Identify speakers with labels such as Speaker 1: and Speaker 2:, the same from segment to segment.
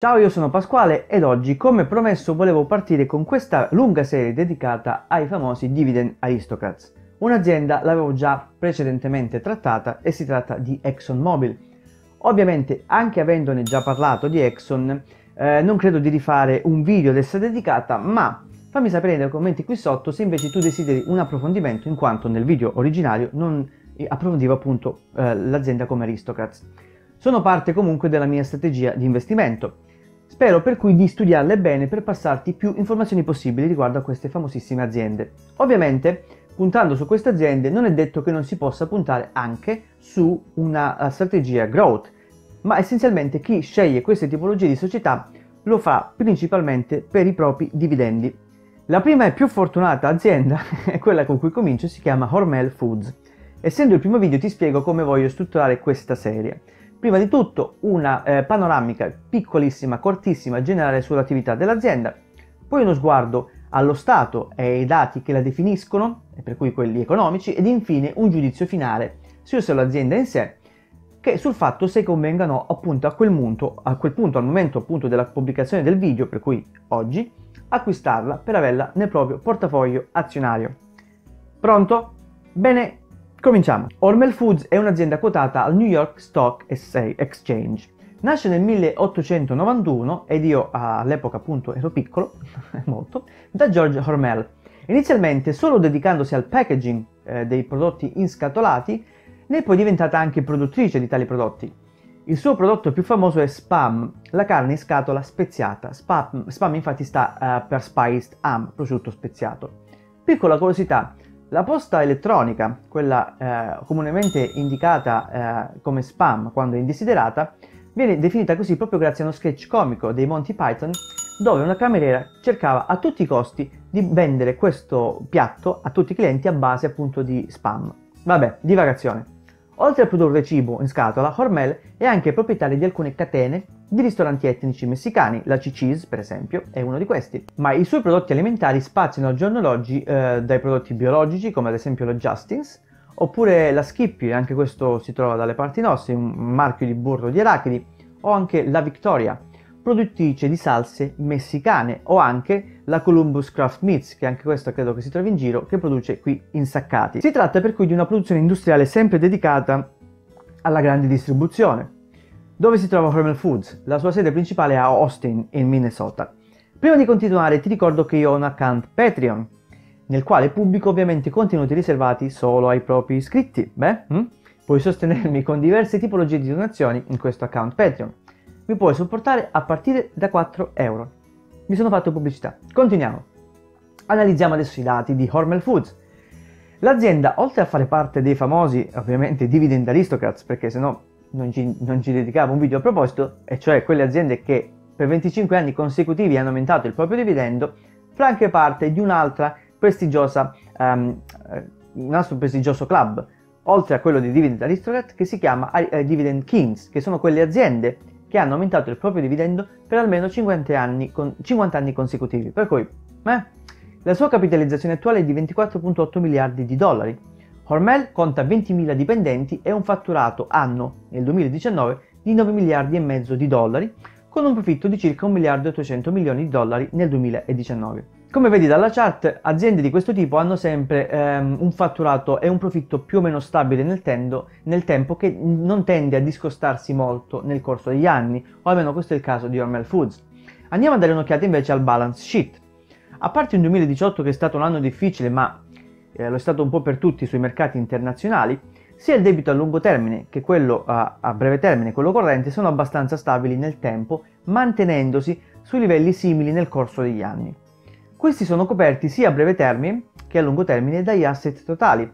Speaker 1: Ciao, io sono Pasquale ed oggi, come promesso, volevo partire con questa lunga serie dedicata ai famosi Dividend Aristocrats. Un'azienda l'avevo già precedentemente trattata e si tratta di ExxonMobil. Ovviamente, anche avendone già parlato di Exxon, eh, non credo di rifare un video ad essa dedicata, ma fammi sapere nei commenti qui sotto se invece tu desideri un approfondimento, in quanto nel video originario non approfondivo appunto eh, l'azienda come Aristocrats. Sono parte comunque della mia strategia di investimento. Spero per cui di studiarle bene per passarti più informazioni possibili riguardo a queste famosissime aziende. Ovviamente, puntando su queste aziende non è detto che non si possa puntare anche su una uh, strategia growth, ma essenzialmente chi sceglie queste tipologie di società lo fa principalmente per i propri dividendi. La prima e più fortunata azienda è quella con cui comincio, si chiama Hormel Foods. Essendo il primo video ti spiego come voglio strutturare questa serie. Prima di tutto una eh, panoramica piccolissima, cortissima, generale sull'attività dell'azienda, poi uno sguardo allo stato e ai dati che la definiscono, e per cui quelli economici, ed infine un giudizio finale sia sull'azienda in sé che sul fatto se convengano appunto a quel, punto, a quel punto, al momento appunto della pubblicazione del video, per cui oggi, acquistarla per averla nel proprio portafoglio azionario. Pronto? Bene, Cominciamo. Hormel Foods è un'azienda quotata al New York Stock Exchange. Nasce nel 1891 ed io all'epoca appunto ero piccolo, molto, da George Hormel. Inizialmente solo dedicandosi al packaging eh, dei prodotti inscatolati, ne è poi diventata anche produttrice di tali prodotti. Il suo prodotto più famoso è Spam, la carne in scatola speziata. Spam, spam infatti sta uh, per Spiced Ham, prosciutto speziato. Piccola curiosità, la posta elettronica, quella eh, comunemente indicata eh, come spam quando è indesiderata, viene definita così proprio grazie a uno sketch comico dei Monty Python dove una cameriera cercava a tutti i costi di vendere questo piatto a tutti i clienti a base appunto di spam. Vabbè, divagazione. Oltre a produrre cibo in scatola, Hormel è anche proprietario di alcune catene di ristoranti etnici messicani, la Chichis per esempio è uno di questi, ma i suoi prodotti alimentari spaziano al giorno d'oggi eh, dai prodotti biologici come ad esempio la Justins, oppure la Skippy, anche questo si trova dalle parti nostre, un marchio di burro di arachidi, o anche la Victoria, produttrice di salse messicane o anche la Columbus Craft Meats, che anche questa credo che si trovi in giro, che produce qui insaccati. Si tratta per cui di una produzione industriale sempre dedicata alla grande distribuzione. Dove si trova Hormel Foods? La sua sede principale è a Austin, in Minnesota. Prima di continuare ti ricordo che io ho un account Patreon, nel quale pubblico ovviamente contenuti riservati solo ai propri iscritti. Beh, hm? puoi sostenermi con diverse tipologie di donazioni in questo account Patreon mi puoi supportare a partire da 4 euro. Mi sono fatto pubblicità. Continuiamo. Analizziamo adesso i dati di Hormel Foods. L'azienda, oltre a fare parte dei famosi, ovviamente, dividend aristocrats, perché se no non ci, non ci dedicavo un video a proposito, e cioè quelle aziende che per 25 anni consecutivi hanno aumentato il proprio dividendo, fa anche parte di un'altra prestigiosa, um, un altro prestigioso club, oltre a quello di Dividend Aristocrat, che si chiama uh, Dividend Kings, che sono quelle aziende che hanno aumentato il proprio dividendo per almeno 50 anni, con, 50 anni consecutivi. Per cui, eh, la sua capitalizzazione attuale è di 24.8 miliardi di dollari. Hormel conta 20.000 dipendenti e un fatturato anno nel 2019 di 9 miliardi e mezzo di dollari, con un profitto di circa 1 miliardo e 800 milioni di dollari nel 2019. Come vedi dalla chart, aziende di questo tipo hanno sempre ehm, un fatturato e un profitto più o meno stabile nel, tendo, nel, tempo che non tende a discostarsi molto nel corso degli anni, o almeno questo è il caso di Hormel Foods. Andiamo a dare un'occhiata invece al balance sheet. A parte un 2018 che è stato un anno difficile, ma eh, lo è stato un po' per tutti sui mercati internazionali, sia il debito a lungo termine che quello a, a breve termine, quello corrente, sono abbastanza stabili nel tempo, mantenendosi su livelli simili nel corso degli anni. Questi sono coperti sia a breve termine che a lungo termine dagli asset totali.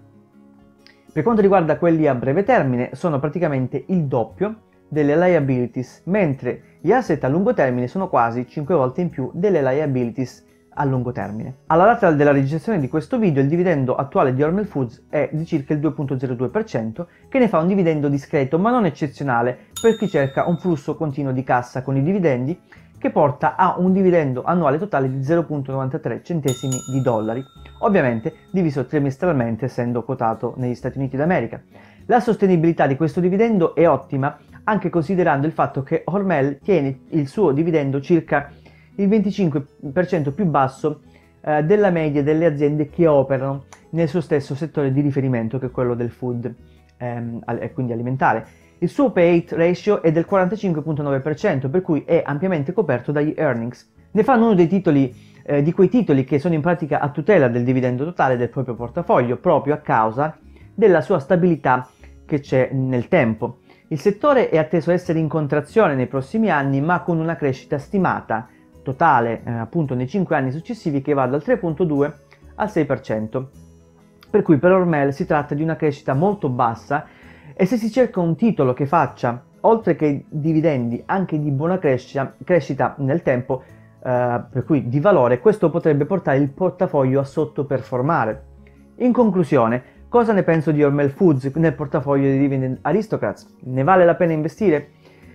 Speaker 1: Per quanto riguarda quelli a breve termine, sono praticamente il doppio delle liabilities, mentre gli asset a lungo termine sono quasi 5 volte in più delle liabilities a lungo termine. Alla data della registrazione di questo video il dividendo attuale di Hormel Foods è di circa il 2.02%, che ne fa un dividendo discreto ma non eccezionale per chi cerca un flusso continuo di cassa con i dividendi che porta a un dividendo annuale totale di 0.93 centesimi di dollari, ovviamente diviso trimestralmente essendo quotato negli Stati Uniti d'America. La sostenibilità di questo dividendo è ottima anche considerando il fatto che Hormel tiene il suo dividendo circa il 25% più basso eh, della media delle aziende che operano nel suo stesso settore di riferimento che è quello del food ehm, e quindi alimentare. Il suo pay ratio è del 45.9%, per cui è ampiamente coperto dagli earnings. Ne fanno uno dei titoli, eh, di quei titoli che sono in pratica a tutela del dividendo totale del proprio portafoglio, proprio a causa della sua stabilità che c'è nel tempo. Il settore è atteso a essere in contrazione nei prossimi anni, ma con una crescita stimata totale eh, appunto nei 5 anni successivi che va dal 3.2 al 6%. Per cui per Ormel si tratta di una crescita molto bassa e se si cerca un titolo che faccia, oltre che dividendi, anche di buona crescita, crescita nel tempo, eh, per cui di valore, questo potrebbe portare il portafoglio a sottoperformare. In conclusione, cosa ne penso di Ormel Foods nel portafoglio di Dividend Aristocrats? Ne vale la pena investire?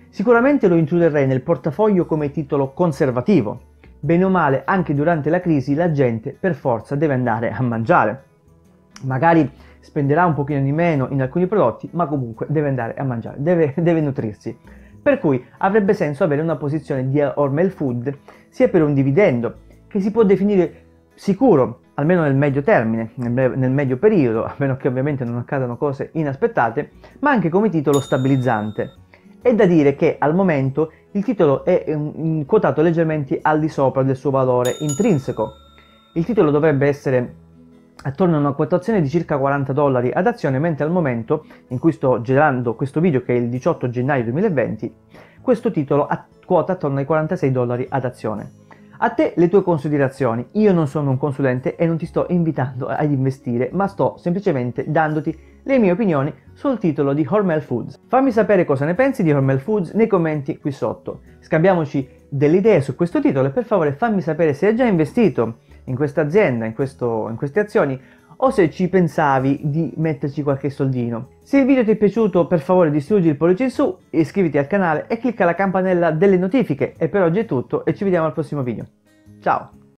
Speaker 1: Sicuramente lo introdurrei nel portafoglio come titolo conservativo. Bene o male, anche durante la crisi la gente per forza deve andare a mangiare. Magari spenderà un pochino di meno in alcuni prodotti, ma comunque deve andare a mangiare, deve, deve nutrirsi. Per cui avrebbe senso avere una posizione di Hormel Food sia per un dividendo, che si può definire sicuro, almeno nel medio termine, nel, nel medio periodo, a meno che ovviamente non accadano cose inaspettate, ma anche come titolo stabilizzante è da dire che al momento il titolo è um, quotato leggermente al di sopra del suo valore intrinseco. Il titolo dovrebbe essere attorno a una quotazione di circa 40 dollari ad azione, mentre al momento in cui sto girando questo video, che è il 18 gennaio 2020, questo titolo quota attorno ai 46 dollari ad azione. A te le tue considerazioni. Io non sono un consulente e non ti sto invitando ad investire, ma sto semplicemente dandoti le mie opinioni sul titolo di Hormel Foods. Fammi sapere cosa ne pensi di Hormel Foods nei commenti qui sotto. Scambiamoci delle idee su questo titolo e per favore fammi sapere se hai già investito in questa azienda, in, in queste azioni o se ci pensavi di metterci qualche soldino. Se il video ti è piaciuto per favore distruggi il pollice in su, iscriviti al canale e clicca la campanella delle notifiche. E per oggi è tutto e ci vediamo al prossimo video. Ciao!